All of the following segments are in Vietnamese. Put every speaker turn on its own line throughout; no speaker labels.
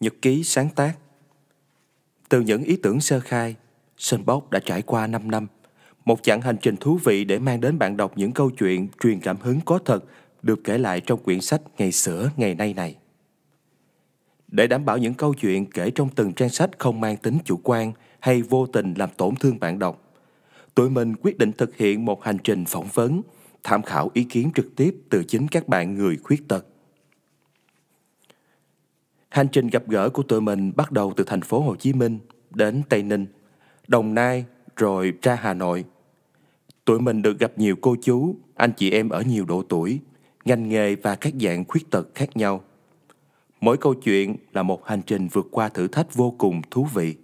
Nhật ký sáng tác Từ những ý tưởng sơ khai, Sunbox đã trải qua 5 năm, một chặng hành trình thú vị để mang đến bạn đọc những câu chuyện truyền cảm hứng có thật được kể lại trong quyển sách Ngày xưa ngày nay này. Để đảm bảo những câu chuyện kể trong từng trang sách không mang tính chủ quan hay vô tình làm tổn thương bạn đọc, tụi mình quyết định thực hiện một hành trình phỏng vấn, tham khảo ý kiến trực tiếp từ chính các bạn người khuyết tật. Hành trình gặp gỡ của tụi mình bắt đầu từ thành phố Hồ Chí Minh đến Tây Ninh, Đồng Nai rồi ra Hà Nội. Tụi mình được gặp nhiều cô chú, anh chị em ở nhiều độ tuổi, ngành nghề và các dạng khuyết tật khác nhau. Mỗi câu chuyện là một hành trình vượt qua thử thách vô cùng thú vị.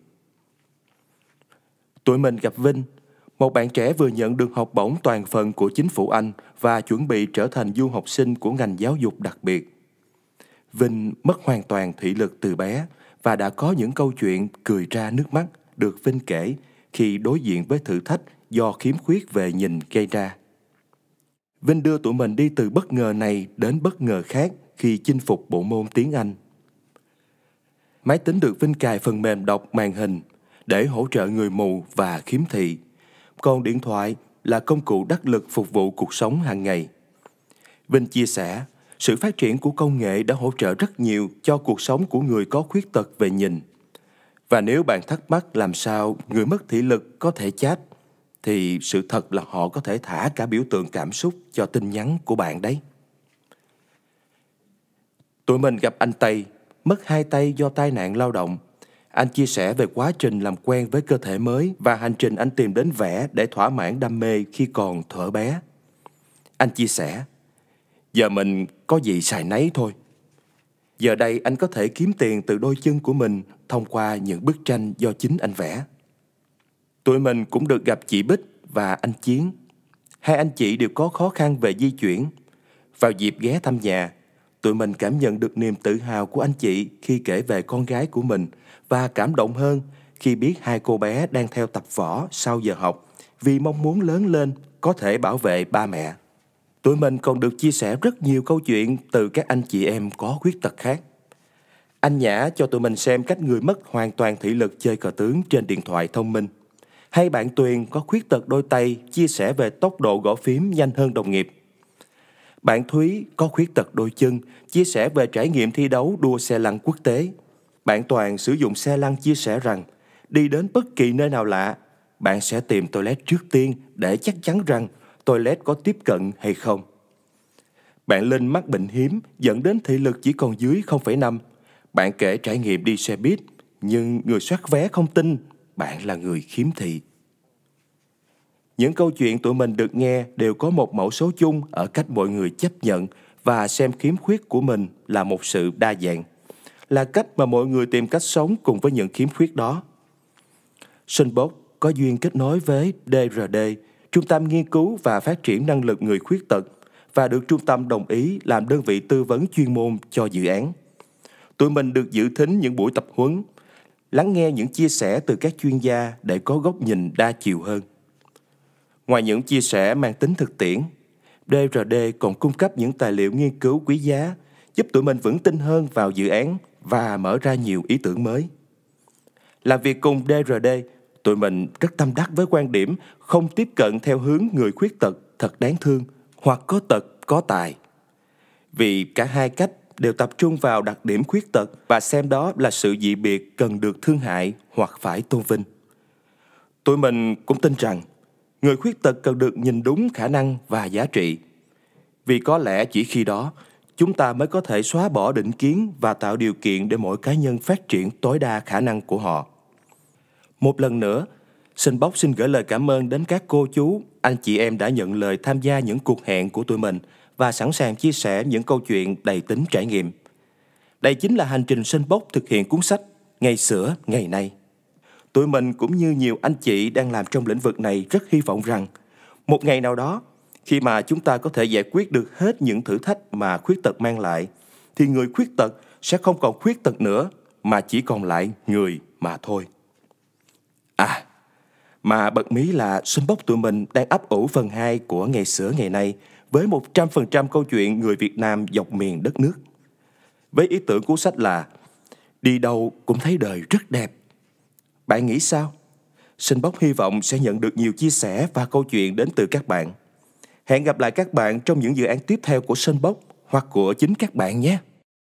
Tụi mình gặp Vinh, một bạn trẻ vừa nhận được học bổng toàn phần của chính phủ Anh và chuẩn bị trở thành du học sinh của ngành giáo dục đặc biệt. Vinh mất hoàn toàn thị lực từ bé và đã có những câu chuyện cười ra nước mắt, được Vinh kể khi đối diện với thử thách do khiếm khuyết về nhìn gây ra. Vinh đưa tụi mình đi từ bất ngờ này đến bất ngờ khác khi chinh phục bộ môn tiếng Anh. Máy tính được Vinh cài phần mềm đọc màn hình để hỗ trợ người mù và khiếm thị. Còn điện thoại là công cụ đắc lực phục vụ cuộc sống hàng ngày. Vinh chia sẻ sự phát triển của công nghệ đã hỗ trợ rất nhiều cho cuộc sống của người có khuyết tật về nhìn. Và nếu bạn thắc mắc làm sao người mất thị lực có thể chat, thì sự thật là họ có thể thả cả biểu tượng cảm xúc cho tin nhắn của bạn đấy. Tụi mình gặp anh Tây, mất hai tay do tai nạn lao động. Anh chia sẻ về quá trình làm quen với cơ thể mới và hành trình anh tìm đến vẽ để thỏa mãn đam mê khi còn thở bé. Anh chia sẻ, Giờ mình có gì xài nấy thôi. Giờ đây anh có thể kiếm tiền từ đôi chân của mình thông qua những bức tranh do chính anh vẽ. Tụi mình cũng được gặp chị Bích và anh Chiến. Hai anh chị đều có khó khăn về di chuyển. Vào dịp ghé thăm nhà, tụi mình cảm nhận được niềm tự hào của anh chị khi kể về con gái của mình và cảm động hơn khi biết hai cô bé đang theo tập võ sau giờ học vì mong muốn lớn lên có thể bảo vệ ba mẹ. Tụi mình còn được chia sẻ rất nhiều câu chuyện từ các anh chị em có khuyết tật khác. Anh Nhã cho tụi mình xem cách người mất hoàn toàn thị lực chơi cờ tướng trên điện thoại thông minh. Hay bạn Tuyền có khuyết tật đôi tay chia sẻ về tốc độ gõ phím nhanh hơn đồng nghiệp. Bạn Thúy có khuyết tật đôi chân chia sẻ về trải nghiệm thi đấu đua xe lăn quốc tế. Bạn Toàn sử dụng xe lăn chia sẻ rằng đi đến bất kỳ nơi nào lạ, bạn sẽ tìm toilet trước tiên để chắc chắn rằng toilet có tiếp cận hay không. Bạn Linh mắc bệnh hiếm dẫn đến thị lực chỉ còn dưới 0,5. Bạn kể trải nghiệm đi xe buýt, nhưng người soát vé không tin bạn là người khiếm thị. Những câu chuyện tụi mình được nghe đều có một mẫu số chung ở cách mọi người chấp nhận và xem khiếm khuyết của mình là một sự đa dạng, là cách mà mọi người tìm cách sống cùng với những khiếm khuyết đó. Sunbox có duyên kết nối với DRD, Trung tâm Nghiên cứu và Phát triển Năng lực Người Khuyết tật và được trung tâm đồng ý làm đơn vị tư vấn chuyên môn cho dự án. Tụi mình được dự thính những buổi tập huấn, lắng nghe những chia sẻ từ các chuyên gia để có góc nhìn đa chiều hơn. Ngoài những chia sẻ mang tính thực tiễn, DRD còn cung cấp những tài liệu nghiên cứu quý giá giúp tụi mình vững tin hơn vào dự án và mở ra nhiều ý tưởng mới. Làm việc cùng DRD, tụi mình rất tâm đắc với quan điểm không tiếp cận theo hướng người khuyết tật thật đáng thương hoặc có tật, có tài. Vì cả hai cách đều tập trung vào đặc điểm khuyết tật và xem đó là sự dị biệt cần được thương hại hoặc phải tôn vinh. Tụi mình cũng tin rằng người khuyết tật cần được nhìn đúng khả năng và giá trị. Vì có lẽ chỉ khi đó, chúng ta mới có thể xóa bỏ định kiến và tạo điều kiện để mỗi cá nhân phát triển tối đa khả năng của họ. Một lần nữa, Xin bóc xin gửi lời cảm ơn đến các cô chú, anh chị em đã nhận lời tham gia những cuộc hẹn của tụi mình và sẵn sàng chia sẻ những câu chuyện đầy tính trải nghiệm. Đây chính là hành trình sinh bốc thực hiện cuốn sách Ngày sửa ngày nay. Tụi mình cũng như nhiều anh chị đang làm trong lĩnh vực này rất hy vọng rằng một ngày nào đó khi mà chúng ta có thể giải quyết được hết những thử thách mà khuyết tật mang lại thì người khuyết tật sẽ không còn khuyết tật nữa mà chỉ còn lại người mà thôi. Mà bật mí là Xuân Bốc tụi mình đang ấp ủ phần 2 của Ngày Sửa Ngày Nay với 100% câu chuyện người Việt Nam dọc miền đất nước. Với ý tưởng cuốn sách là Đi đâu cũng thấy đời rất đẹp. Bạn nghĩ sao? Sinh bốc hy vọng sẽ nhận được nhiều chia sẻ và câu chuyện đến từ các bạn. Hẹn gặp lại các bạn trong những dự án tiếp theo của Sinh bốc hoặc của chính các bạn nhé.